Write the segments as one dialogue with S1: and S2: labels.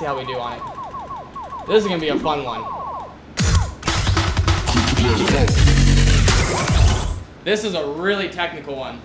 S1: See how we do on it. This is gonna be a fun one. This is a really technical one.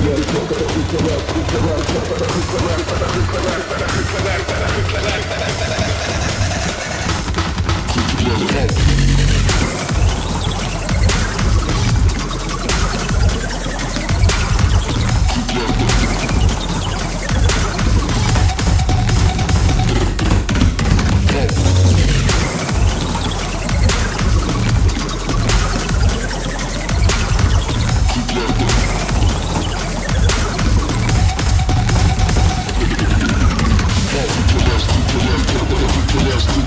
S1: Keep it up.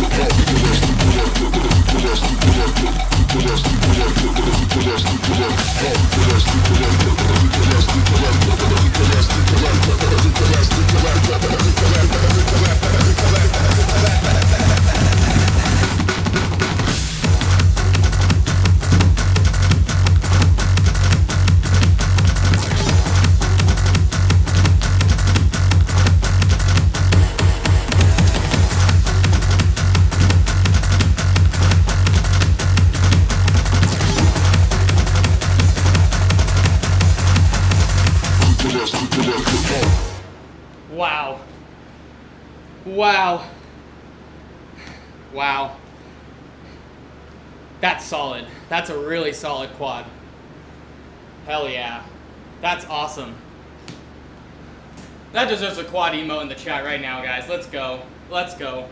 S1: Yeah. Wow. Wow. That's solid. That's a really solid quad. Hell yeah. That's awesome. That deserves a quad emo in the chat right now, guys. Let's go. Let's go.